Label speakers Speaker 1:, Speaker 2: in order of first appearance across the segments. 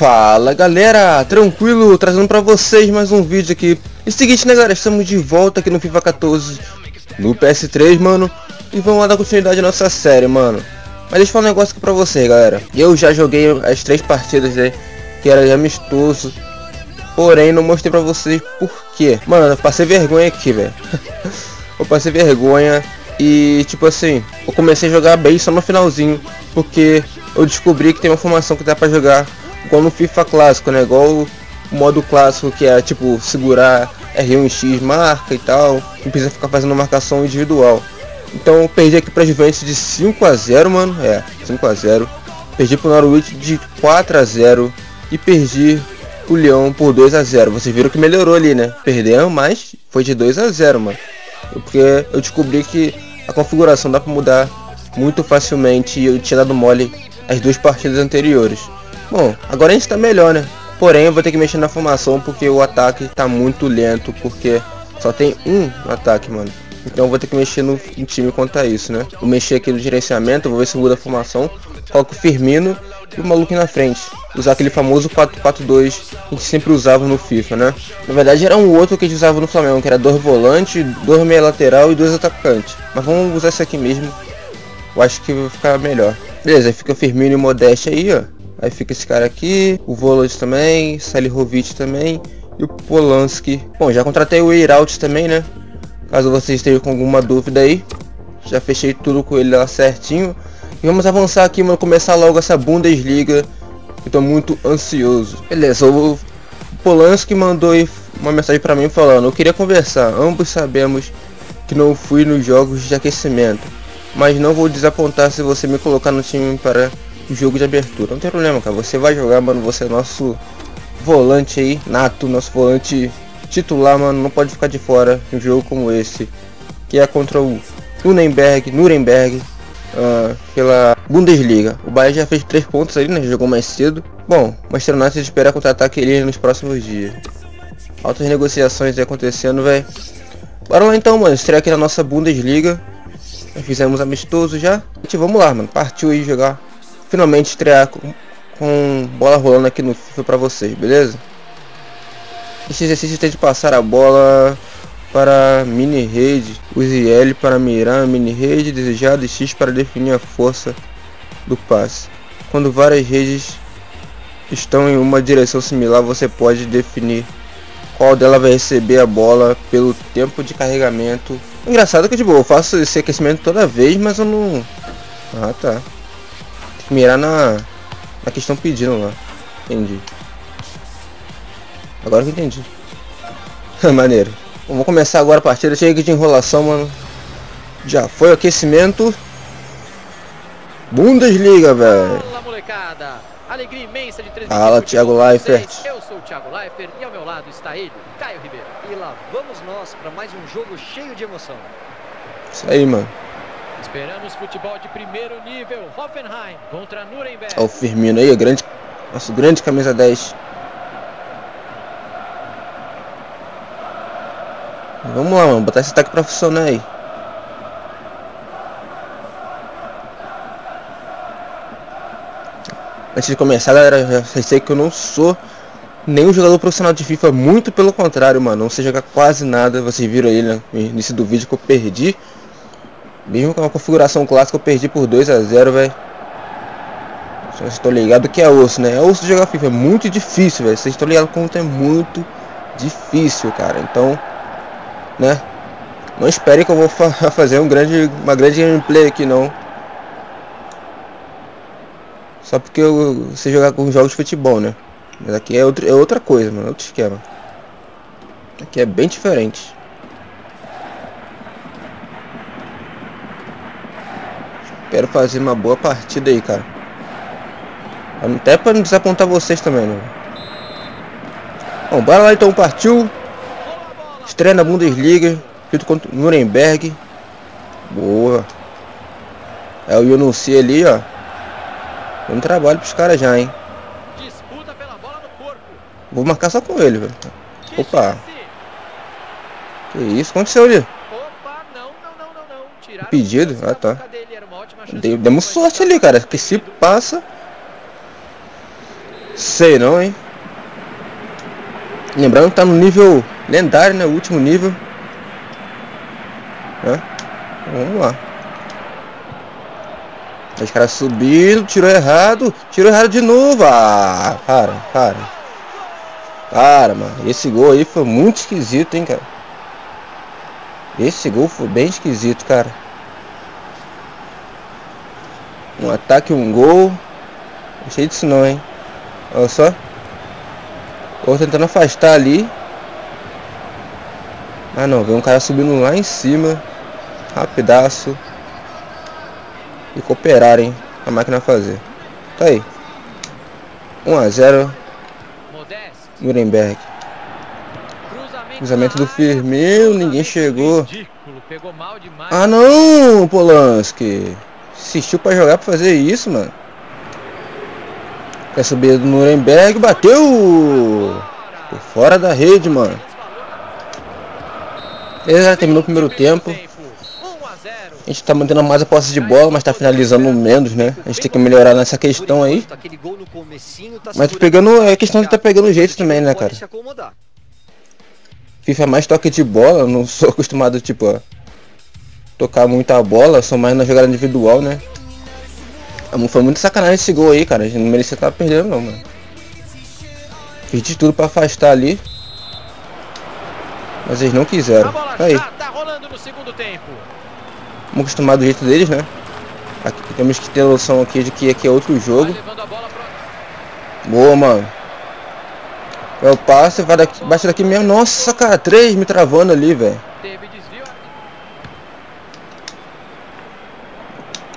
Speaker 1: Fala galera, tranquilo, trazendo pra vocês mais um vídeo aqui. O seguinte né galera, estamos de volta aqui no FIFA 14 No PS3 mano. E vamos lá dar continuidade à nossa série mano. Mas deixa eu falar um negócio aqui pra vocês galera. Eu já joguei as três partidas aí Que era de amistoso. Porém não mostrei pra vocês por quê. Mano, eu passei vergonha aqui velho. Eu passei vergonha. E tipo assim, eu comecei a jogar bem só no finalzinho Porque eu descobri que tem uma formação que dá pra jogar igual no FIFA clássico, né? Igual o modo clássico que é tipo segurar R1X marca e tal, não precisa ficar fazendo marcação individual. Então eu perdi aqui pra Juventus de 5 a 0, mano. É, 5 a 0. Perdi pro Norwich de 4 a 0 e perdi o Leão por 2 a 0. Vocês viram que melhorou ali, né? Perdemos, mas foi de 2 a 0, mano. Porque eu descobri que a configuração dá para mudar muito facilmente e eu tinha dado mole as duas partidas anteriores. Bom, agora a gente tá melhor, né? Porém, eu vou ter que mexer na formação porque o ataque tá muito lento, porque só tem um ataque, mano. Então eu vou ter que mexer no, time quanto a isso, né? Vou mexer aqui no gerenciamento, vou ver se muda a formação. Coloco o Firmino e o maluco na frente. Usar aquele famoso 4-4-2 que a gente sempre usava no FIFA, né? Na verdade era um outro que a gente usava no Flamengo, que era dois volantes, dois meia lateral e dois atacantes. Mas vamos usar esse aqui mesmo. Eu acho que vai ficar melhor. Beleza, fica o Firmino e Modeste aí, ó. Aí fica esse cara aqui, o Volant também, Salihovic também e o Polanski. Bom, já contratei o Eiraut também, né? Caso vocês estejam com alguma dúvida aí. Já fechei tudo com ele lá certinho. E vamos avançar aqui, mano, começar logo essa Bundesliga. Eu tô muito ansioso. Beleza, o Polanski mandou uma mensagem para mim falando: Eu queria conversar. Ambos sabemos que não fui nos jogos de aquecimento, mas não vou desapontar se você me colocar no time para jogo de abertura. Não tem problema, cara. Você vai jogar, mano. Você é nosso volante aí, nato, nosso volante titular, mano. Não pode ficar de fora em um jogo como esse, que é contra o Nuremberg, Nuremberg, uh, pela Bundesliga. O Bayern já fez três pontos ali, né? Jogou mais cedo. Bom, Manchester United espera contra-ataque ele nos próximos dias. Altas negociações acontecendo, velho. Bora lá então, mano. Estreia aqui na nossa Bundesliga. Já fizemos amistoso já. Gente, vamos lá, mano. Partiu aí jogar finalmente estrear com, com bola rolando aqui no FIFA para vocês, beleza? Esse exercício tem de passar a bola para mini rede, use L para mirar a mini rede desejada e X para definir a força do passe. Quando várias redes estão em uma direção similar, você pode definir qual dela vai receber a bola pelo tempo de carregamento. Engraçado que tipo, eu faço esse aquecimento toda vez, mas eu não. Ah tá mirar na, na questão pedindo lá. Entendi. Agora que entendi. Maneiro. Bom, vamos começar agora a partida. Chega de enrolação, mano. Já foi o aquecimento. Bundesliga, velho. Alegria imensa de Fala, Thiago Leifert. Eu sou o Thiago Leifert e ao meu lado está ele, Caio Ribeiro. E lá vamos nós para mais um jogo cheio de emoção. Isso aí, mano. Esperamos futebol de primeiro nível. Hoffenheim contra Nuremberg. Olha o Firmino aí, o grande, nosso grande camisa 10. Vamos lá, mano, botar esse ataque pra funcionar aí. Antes de começar, galera, já sei que eu não sou nenhum jogador profissional de FIFA, muito pelo contrário, mano. Não sei jogar quase nada. Vocês viram aí né, no início do vídeo que eu perdi mesmo com a configuração clássica eu perdi por 2 a 0 velho. Vocês estão ligados que é osso, né? É osso jogar FIFA, é muito difícil, velho. Vocês estão ligados como é muito difícil, cara. Então, né? Não espere que eu vou fa fazer um grande, uma grande gameplay aqui, não. Só porque eu sei jogar com jogos de futebol, né? Mas aqui é, outro, é outra coisa, mano. Outro esquema. Aqui é bem diferente. Quero fazer uma boa partida aí, cara. Até para não desapontar vocês também, né? Bom, bora lá então, partiu. Estreia na Bundesliga, junto contra o Nuremberg. Boa. É o Yonunci ali, ó. Bom trabalho pros caras já, hein. Vou marcar só com ele, velho. Opa. Que isso? Aconteceu ali? Pedido? Ah, tá. Demos sorte ali, cara. Que se passa. Sei não, hein? Lembrando que tá no nível lendário, né? O último nível. Né? Vamos lá. Os caras subindo, tirou errado, tirou errado de novo. Ah, para, para. Para, mano. Esse gol aí foi muito esquisito, hein, cara. Esse gol foi bem esquisito, cara. Um ataque, um gol. Gostei disso não, hein. Olha só. Tô tentando afastar ali. Ah não, veio um cara subindo lá em cima. Rapidaço. E cooperar, hein? A máquina fazer. Tá aí. 1 a 0 Nuremberg. Cruzamento do Firmino, ninguém chegou. Ah não, Polanski. Insistiu pra jogar pra fazer isso, mano. Quer subir do Nuremberg, bateu! Por fora da rede, mano. Ele já terminou o primeiro tempo. A gente tá mantendo mais a posse de bola, mas tá finalizando menos, né? A gente tem que melhorar nessa questão aí. Mas pegando. É questão de tá pegando jeito também, né, cara? FIFA é mais toque de bola, não sou acostumado, tipo, a tocar muita bola, sou mais na jogada individual, né? Foi muito sacanagem esse gol aí, cara. A gente não merecia estar perdendo não, mano. Fiz de tudo pra afastar ali. Mas eles não quiseram. Tá aí. Tá Vamos acostumar do jeito deles, né? Aqui, temos que ter noção aqui de que aqui é outro jogo. Boa, mano. É o passe, vai daqui, bate daqui mesmo. Nossa, cara, três me travando ali, velho.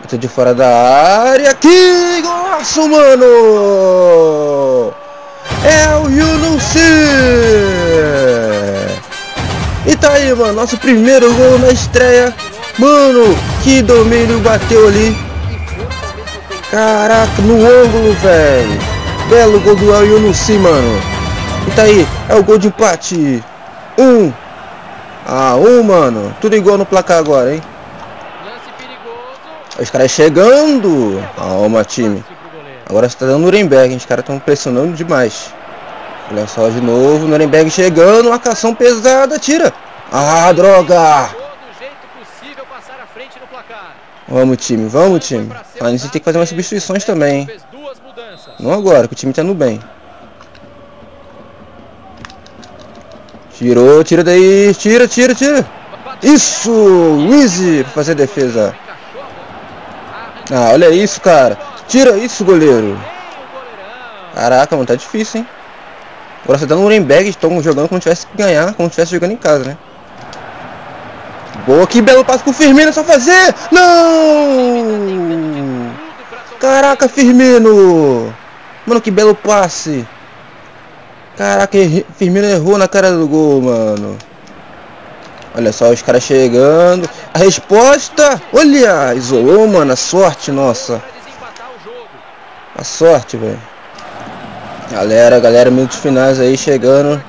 Speaker 1: De fora da área. Que golaço, mano! É o Yunus! E tá aí, mano, nosso primeiro gol na estreia. Mano, que domínio bateu ali. Caraca, no ângulo, velho. Belo gol do El Yunusi, mano. E tá aí, é o gol de empate. Um. Ah, um, mano. Tudo igual no placar agora, hein? Os caras chegando. Calma, time. Agora está dando Nuremberg. Os caras estão pressionando demais. Olha só de novo. Nuremberg chegando. Marcação pesada. Tira. Ah, droga. Vamos, time. Vamos, time. A gente tem que fazer umas substituições também. Hein? Não agora, que o time tá no bem. Tirou, tira daí. Tira, tira, tira. Isso! Easy fazer defesa. Ah, olha isso, cara. Tira isso, goleiro. Caraca, mano, tá difícil, hein? Agora você tá no Nuremberg, estão jogando como tivesse que ganhar, como tivesse jogando em casa, né? Boa, que belo passo pro Firmino, é só fazer! Não! Caraca, Firmino! Mano, que belo passe! Caraca, Firmino errou na cara do gol, mano. Olha só os caras chegando. A resposta, olha, isolou, mano. A sorte, nossa. A sorte, velho. Galera, galera, minutos finais aí chegando.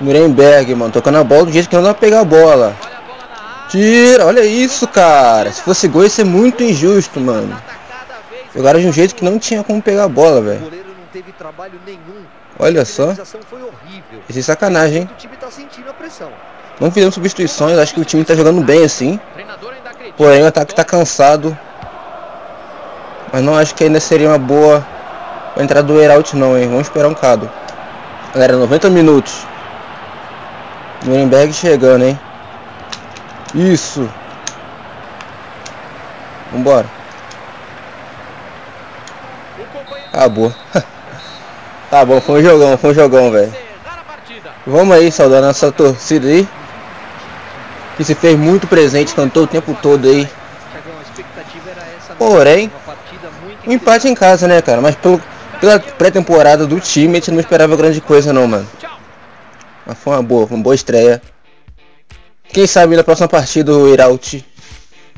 Speaker 1: Nuremberg, mano, tocando a bola do jeito que não dá pra pegar a bola. Tira, olha isso, cara. Se fosse gol ia ser muito injusto, mano. Jogaram de um jeito que não tinha como pegar a bola, velho. Olha só. Esse é sacanagem, hein? Não fizemos substituições, acho que o time tá jogando bem assim. Porém o ataque tá cansado. Mas não acho que ainda seria uma boa entrada do Heralt não, hein? Vamos esperar um bocado. Galera, 90 minutos. Nuremberg chegando, hein? Isso. Vambora. Acabou. tá bom, foi um jogão, foi um jogão, velho. Vamos aí saudar nossa torcida aí. Que se fez muito presente, cantou o tempo todo aí. Porém, um empate em casa, né, cara? Mas pelo, pela pré-temporada do time, a gente não esperava grande coisa não, mano. Mas foi uma boa, uma boa estreia. Quem sabe na próxima partida o Iraut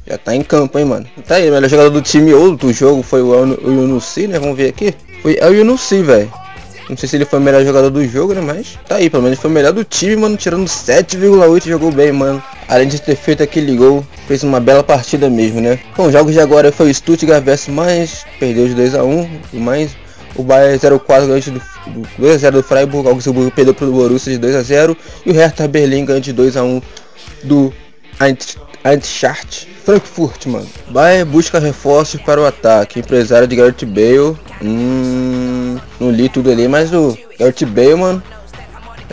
Speaker 1: já tá em campo, hein, mano. Tá aí, o melhor jogador do time ou do jogo foi o Yunusi, né? Vamos ver aqui. Foi o Yunusi, velho. Não sei se ele foi o melhor jogador do jogo, né? Mas tá aí, pelo menos foi o melhor do time, mano. Tirando 7,8, jogou bem, mano. Além de ter feito aquele gol, fez uma bela partida mesmo, né? Bom, jogos de agora foi o Stuttgart versus mais, perdeu de 2x1 e mais O Bayern 0-4 antes do, do 2x0 do Freiburg. O Augsburgo perdeu pro Borussia de 2x0. E o Hertha Berlim ganhou de 2x1 do Eintracht Frankfurt, mano. Bayern busca reforços para o ataque. Empresário de Gareth Bale. Hum, não li tudo ali, mas o Gareth Bale, mano,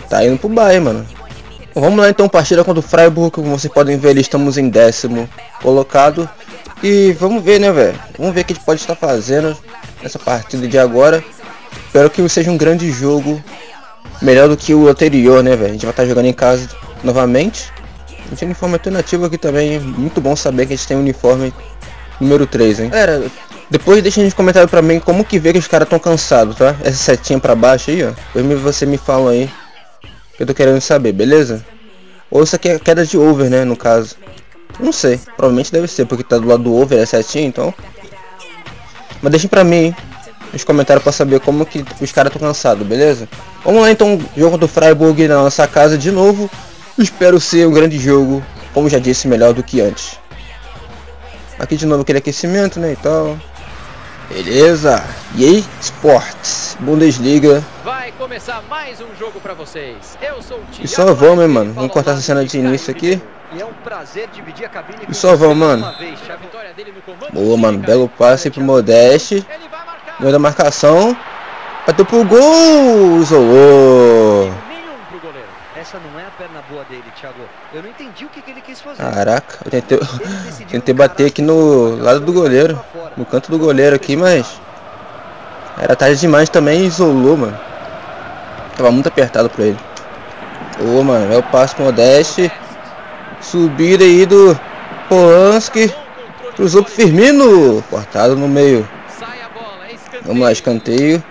Speaker 1: tá indo pro Bayern, mano. Vamos lá então, partida contra o Freiburg. Como vocês podem ver, ali estamos em décimo colocado. E vamos ver, né, velho? Vamos ver o que a gente pode estar fazendo nessa partida de agora. Espero que seja um grande jogo. Melhor do que o anterior, né, velho? A gente vai estar jogando em casa novamente. A gente tem uniforme alternativo aqui também. Muito bom saber que a gente tem um uniforme número 3, hein? Galera, depois deixa nos comentários pra mim como que vê que os caras estão cansados, tá? Essa setinha pra baixo aí, ó. Depois você me fala aí eu tô querendo saber, beleza? Ou isso aqui é queda de over, né, no caso. Não sei, provavelmente deve ser, porque tá do lado do over, é certinho, então. Mas deixem pra mim, nos comentários pra saber como que os caras estão cansados, beleza? Vamos lá então, jogo do Freiburg na nossa casa de novo. Espero ser um grande jogo, como já disse, melhor do que antes. Aqui de novo aquele aquecimento, né, e tal. Beleza. EA Sports, Bundesliga.
Speaker 2: Vai começar mais um jogo para vocês. Eu sou o
Speaker 1: E só vamos, hein, mano. Vamos cortar essa cena de início aqui.
Speaker 3: E é um prazer dividir a cabine
Speaker 1: E só vamos, mano. Boa, mano. Belo passe pro Modeste. Ganhou da marcação. Bateu pro gol. Isolou.
Speaker 3: Essa não é a perna boa dele, Thiago. Eu não entendi o que, que ele quis fazer.
Speaker 1: Caraca, eu tentei, tentei bater aqui no lado do goleiro. No canto do goleiro aqui, mas... Era tarde demais também e isolou, mano. Tava muito apertado pra ele. Ô, mano, é o passo pro Modeste. Subida aí do Polanski. Cruzou pro Firmino. Cortado no meio. Vamos lá, escanteio.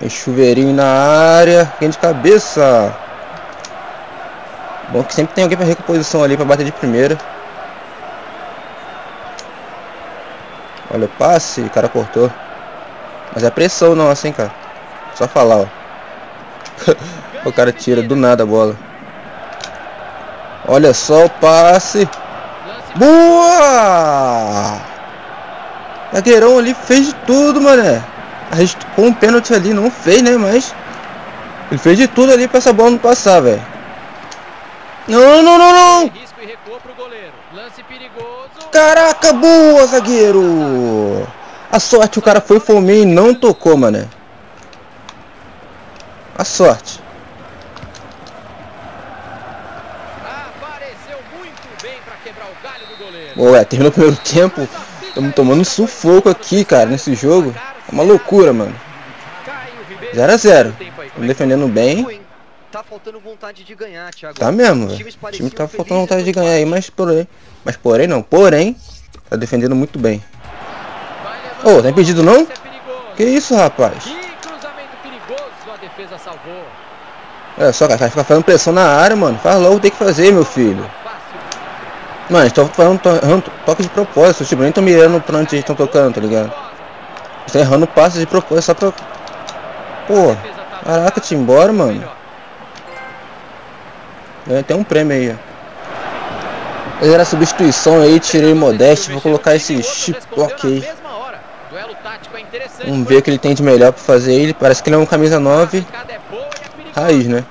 Speaker 1: Tem chuveirinho na área. Quem de cabeça. Bom que sempre tem alguém para recomposição ali para bater de primeira. Olha o passe, o cara cortou. Mas é pressão nossa, hein, cara. Só falar, ó. o cara tira do nada a bola. Olha só o passe. Boa! Zagueirão ali fez de tudo, mané. Com um pênalti ali não fez, né? Mas ele fez de tudo ali para essa bola não passar, velho. Não, não, não, não! Caraca, boa, zagueiro! A sorte, o cara foi fominho e não tocou, mané. A sorte. Boa, terminou o primeiro tempo. Estamos tomando sufoco aqui, cara, nesse jogo. É uma loucura, mano. 0 a 0 Estamos defendendo bem.
Speaker 3: Tá faltando vontade de ganhar, Thiago.
Speaker 1: Tá mesmo, velho. O time tá faltando vontade de ganhar aí, mas porém. Mas porém não, porém, tá defendendo muito bem. Ô, oh, tá impedido não? Que isso, rapaz? É só, cara, fica fazendo pressão na área, mano. Faz logo tem que fazer, meu filho. Mano, estou falando to toque de propósito, tipo, nem tô mirando pra onde eles estão tocando, tá ligado? Estão errando passes de propósito só pra. Pô, caraca, te embora, mano. Ganhei até um prêmio aí, ó. Fazer a substituição aí, tirei Modeste, vou colocar esse chip ok. Vamos ver o que ele tem de melhor pra fazer ele. Parece que ele é um camisa 9 raiz, né?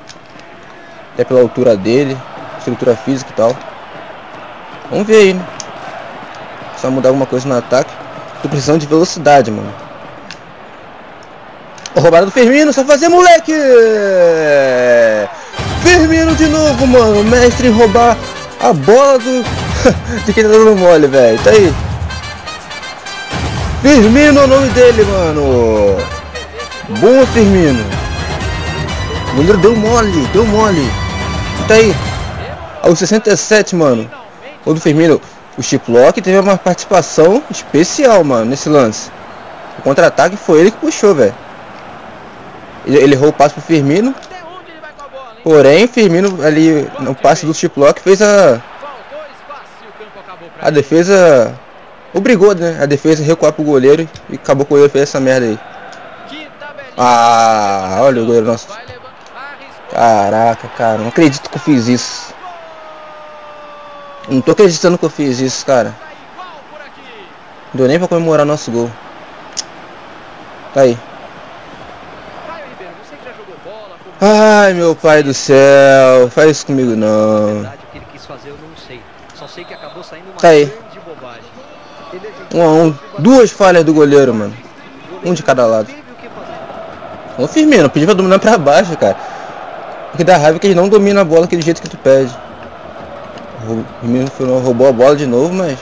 Speaker 1: Até pela altura dele, estrutura física e tal. Vamos ver aí, né? Só mudar alguma coisa no ataque. Tô precisando de velocidade, mano. Roubada do Firmino, só fazer moleque! Firmino de novo, mano. Mestre roubar a bola do... de quem tá dando mole, velho. Tá aí. Firmino é o nome dele, mano. Boa, Firmino. O goleiro deu mole, deu mole. Tá aí. Aos 67, mano. O do Firmino. O Chiplock teve uma participação especial, mano, nesse lance. O contra-ataque foi ele que puxou, velho. Ele, ele errou o passe pro Firmino. Porém, Firmino ali no passe do Chiplock fez a a defesa obrigou, né? A defesa recuar pro goleiro e acabou com goleiro fez essa merda aí. Ah, olha o goleiro nosso. Caraca, cara, não acredito que eu fiz isso. Não tô acreditando que eu fiz isso, cara. Não deu nem pra comemorar nosso gol. Tá aí.
Speaker 2: Caio Ribeiro, você que já jogou bola, como
Speaker 1: Ai, meu pai do céu. Faz isso comigo não.
Speaker 3: verdade, o que ele quis fazer eu não sei. Só sei que acabou saindo uma
Speaker 1: Tá aí.
Speaker 3: grande bobagem. Ele ajeitou
Speaker 1: Um a um. Duas falhas do goleiro, mano. Um de cada lado. Ô Firmino, pedi pra dominar pra baixo, cara. O que dá raiva é que eles não dominam a bola aquele jeito que tu pede. O Firmino roubou a bola de novo, mas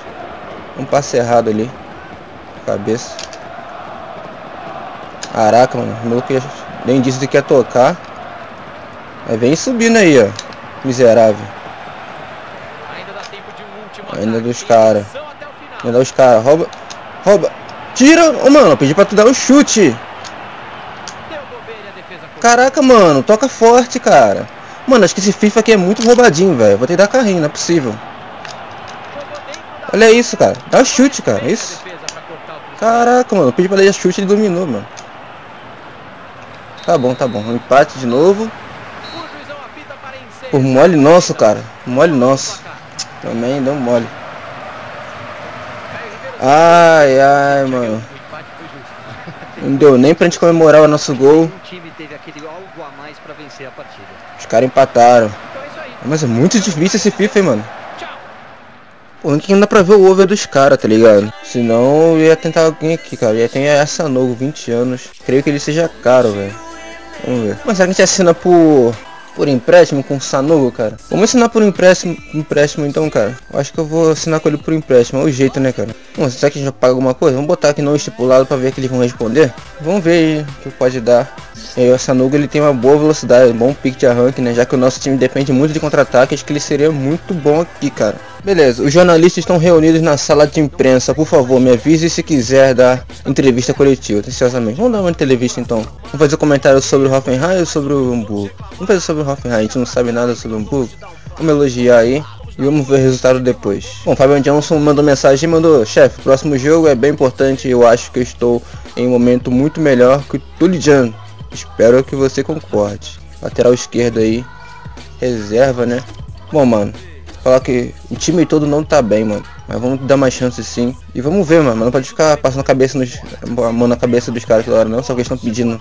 Speaker 1: um passe errado ali. Cabeça. Caraca, mano. O maluco nem disse que ia tocar. Aí vem subindo aí, ó. Miserável.
Speaker 2: ainda dá tempo de um último
Speaker 1: Ainda
Speaker 2: ataque.
Speaker 1: dos cara.
Speaker 2: Atenção até o final.
Speaker 1: Ainda os caras. Rouba. Rouba. Tira. Ô, mano, eu pedi pra tu dar o chute. Caraca, mano, toca forte, cara. Mano, acho que esse FIFA aqui é muito roubadinho, velho. Vou ter que dar carrinho, não é possível. Olha isso, cara. Dá o chute, cara.
Speaker 2: A
Speaker 1: Isso. Caraca, mano. Pedi pra dar chute e ele dominou, mano. Tá bom, tá bom. Um empate de novo.
Speaker 2: O juizão apita para encerrar.
Speaker 1: Por mole nosso, cara. Mole nosso. Também deu mole. Ai, ai, mano. Não deu nem pra gente comemorar o nosso gol. Os caras empataram. Mas é muito difícil esse FIFA, hein, mano. Pô, que não dá pra ver o over dos caras, tá ligado? Senão eu ia tentar alguém aqui, cara. Eu ia ter essa novo, 20 anos. Creio que ele seja caro, velho. Vamos ver. Mas será que a gente assina por. Por empréstimo com o cara? Vamos assinar por empréstimo, empréstimo então, cara. Eu acho que eu vou assinar com ele por empréstimo. É o jeito, né, cara? Bom, será que já paga alguma coisa? Vamos botar aqui não estipulado pra ver que eles vão responder. Vamos ver o que pode dar. E aí o Sanogo ele tem uma boa velocidade, um bom pique de arranque, né? Já que o nosso time depende muito de contra-ataque, acho que ele seria muito bom aqui, cara. Beleza, os jornalistas estão reunidos na sala de imprensa. Por favor, me avise se quiser dar entrevista coletiva, atenciosamente. Vamos dar uma entrevista então. Vamos fazer comentário sobre o Hoffenheim ou sobre o Hamburgo? Vamos fazer sobre o Hoffenheim, a gente não sabe nada sobre o Hamburgo. Vamos elogiar aí. E vamos ver o resultado depois. Bom, Fabian Johnson mandou mensagem e mandou, chefe, próximo jogo é bem importante. Eu acho que eu estou em um momento muito melhor que o Tulijan. Espero que você concorde. Lateral esquerdo aí. Reserva, né? Bom, mano. Falar que o time todo não tá bem, mano. Mas vamos dar mais chances sim. E vamos ver, mano. Não pode ficar passando a cabeça nos. a mão na cabeça dos caras toda hora, não. Só que eles estão pedindo.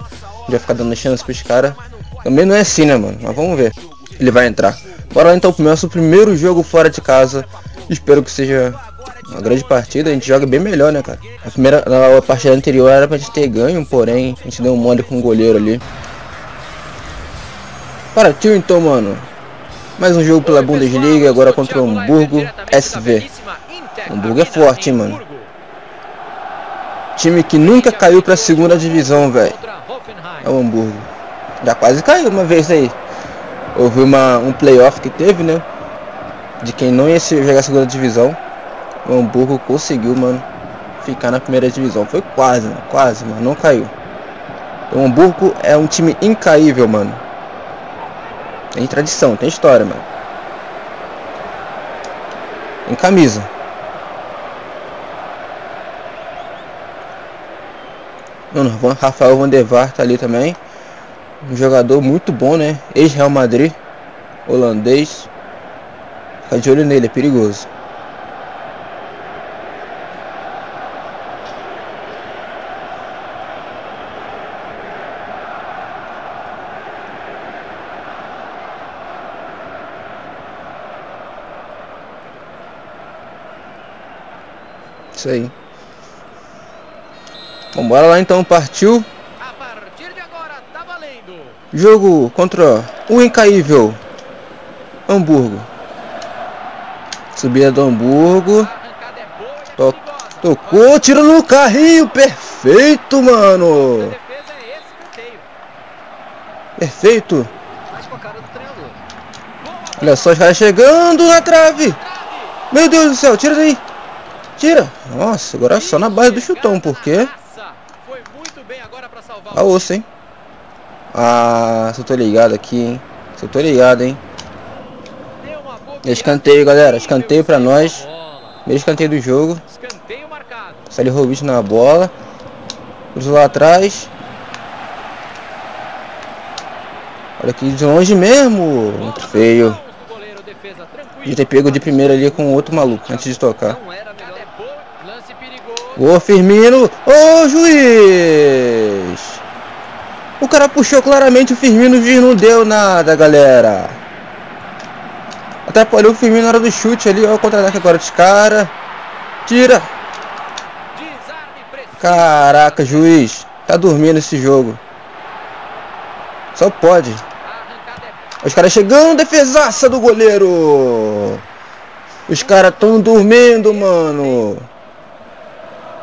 Speaker 1: Já ficar dando chance pros caras. Também não é assim, né, mano? Mas vamos ver. Ele vai entrar. Bora lá então pro nosso primeiro jogo fora de casa. Espero que seja uma grande partida. A gente joga bem melhor, né, cara? A primeira a partida anterior era pra gente ter ganho, porém a gente deu um mole com o goleiro ali. Partiu então, mano. Mais um jogo pela Bundesliga, agora contra o Hamburgo SV. Hamburgo é forte, mano. Time que nunca caiu pra segunda divisão, velho. É o Hamburgo. Já quase caiu uma vez aí. Houve uma, um playoff que teve, né? De quem não ia jogar a segunda divisão. O Hamburgo conseguiu, mano, ficar na primeira divisão. Foi quase, mano, quase, mano, não caiu. O Hamburgo é um time incaível, mano. Tem tradição, tem história, mano. Tem camisa. Mano, Rafael Van Vaart tá ali também. Um jogador muito bom, né? Ex-Real Madrid. Holandês. Fica de olho nele, é perigoso. Isso aí. Vambora lá então, partiu.
Speaker 2: Agora, tá.
Speaker 1: Jogo contra o incaível Hamburgo. Subida do Hamburgo.
Speaker 2: É boa e é perigosa.
Speaker 1: Tocou, tiro no carrinho, perfeito, mano.
Speaker 2: é.
Speaker 1: Perfeito. Olha só os caras chegando na trave.
Speaker 2: trave.
Speaker 1: Meu Deus do céu, tira daí. Tira. Nossa, agora é só na base do chutão, porque a osso, hein. Ah, se eu tô ligado aqui, hein. Se eu tô ligado, hein. Escanteio, galera, escanteio pra nós. Primeiro escanteio do jogo.
Speaker 2: Marcado.
Speaker 1: Salihowicz na bola. Cruzou lá atrás. Olha aqui de longe mesmo. Muito feio. Podia ter pego de primeira ali com outro maluco antes de tocar.
Speaker 3: Não era
Speaker 2: Arrancada
Speaker 3: melhor.
Speaker 2: é boa. Lance perigoso.
Speaker 1: Ô Firmino, ô juiz! O cara puxou claramente o Firmino, o juiz não deu nada, galera. Atrapalhou o Firmino na hora do chute ali, ó, o contra-ataque agora dos caras. Tira! Caraca, juiz. Tá dormindo esse jogo. Só pode. Os caras chegando, defesaça do goleiro. Os caras tão dormindo, mano.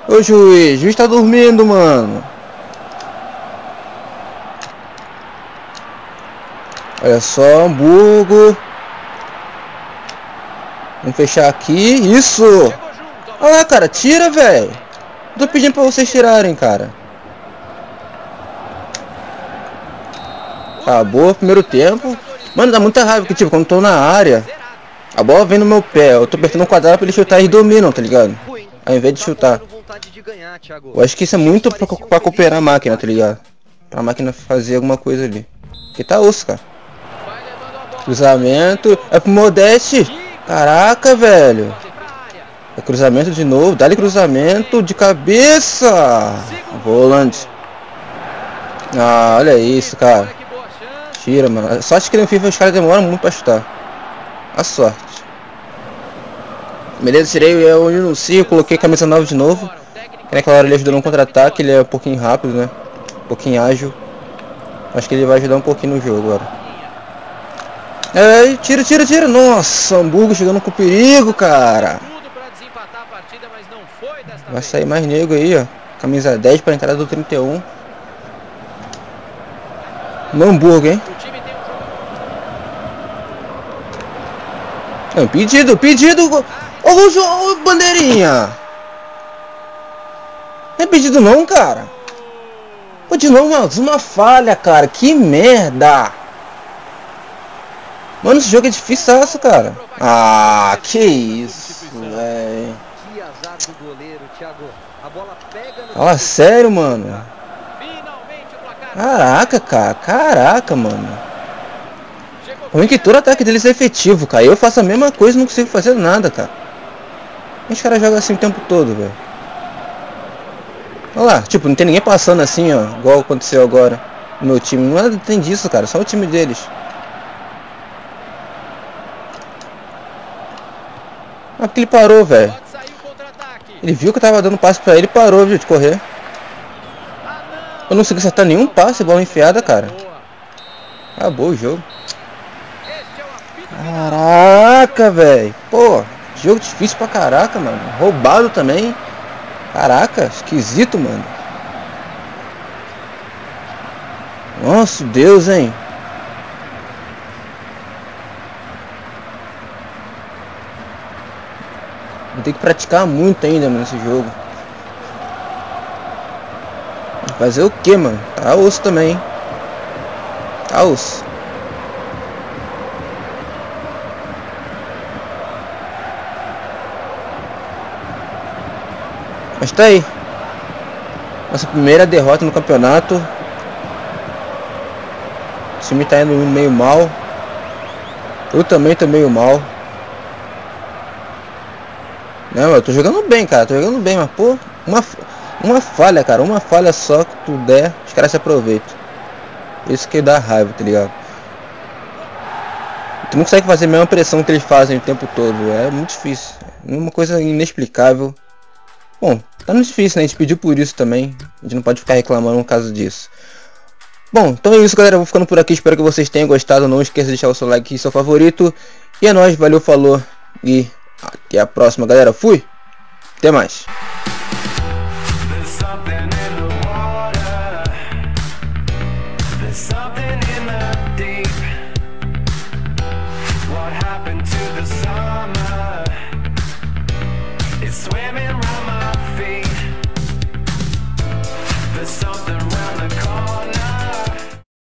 Speaker 1: Ô juiz, o juiz tá dormindo, mano. Olha só, Hamburgo. Vamos fechar aqui. Isso! Olha lá, cara. Tira, velho. Tô pedindo pra vocês tirarem, cara. Acabou o primeiro tempo. Mano, dá muita raiva que, tipo, quando tô na área, a bola vem no meu pé. Eu tô apertando o quadrado pra ele chutar e dominam, tá ligado? Ao invés de chutar. Eu acho que isso é muito pra, pra cooperar a máquina, tá ligado? Pra máquina fazer alguma coisa ali. Que tá osso, cara. Cruzamento. É pro Modeste. Caraca, velho. É cruzamento de novo. Dá-lhe cruzamento de cabeça. Volante. Ah, olha isso, cara. Tira, mano. Só acho que no FIFA os caras demoram muito pra chutar. A sorte. Beleza, tirei o Nuncio, coloquei camisa nova de novo. Que naquela hora ele ajudou no contra-ataque, ele é um pouquinho rápido, né? Um pouquinho ágil. Acho que ele vai ajudar um pouquinho no jogo agora. É, tira, tira, tira. Nossa, Hamburgo chegando com perigo, cara. Vai sair mais nego aí, ó. Camisa 10 para entrada do 31. No Hamburgo, hein? Não, pedido, pedido. Ô, ô, ô, bandeirinha. Não é pedido não, cara. Pô, de novo, mano, uma falha, cara. Que merda. Mano, esse jogo é difícil, cara. Ah, que isso, velho. Fala sério, mano. Caraca, cara. Caraca, mano. Ruim que todo ataque deles é efetivo, cara. Eu faço a mesma coisa e não consigo fazer nada, cara. Os caras jogam assim o tempo todo, velho. Olha lá, tipo, não tem ninguém passando assim, ó. Igual aconteceu agora no meu time. Não tem disso, cara. Só o time deles. Ah, porque ele parou, velho. Ele viu que eu tava dando passe pra ele e parou, viu, de correr. Eu não consegui acertar nenhum passe, bola enfiada, cara. Acabou o jogo. Caraca, velho. Pô, jogo difícil pra caraca, mano. Roubado também. Caraca, esquisito, mano. Nossa, Deus, hein. Vou ter que praticar muito ainda, mano, nesse jogo. Fazer o que, mano? Tá osso também, hein? Tá osso. Mas tá aí. Nossa primeira derrota no campeonato. O time tá indo meio mal. Eu também tô meio mal. Não, eu tô jogando bem, cara. Tô jogando bem, mas pô, uma, uma falha, cara. Uma falha só que tu der, os caras se aproveitam. Isso que dá raiva, tá ligado? Tu não consegue fazer a mesma pressão que eles fazem o tempo todo. É muito difícil. Uma coisa inexplicável. Bom, tá muito difícil, né? A gente pediu por isso também. A gente não pode ficar reclamando no caso disso. Bom, então é isso, galera. Vou ficando por aqui. Espero que vocês tenham gostado. Não esqueça de deixar o seu like e seu favorito. E é nóis. Valeu, falou. E até a próxima, galera. Fui. Até mais.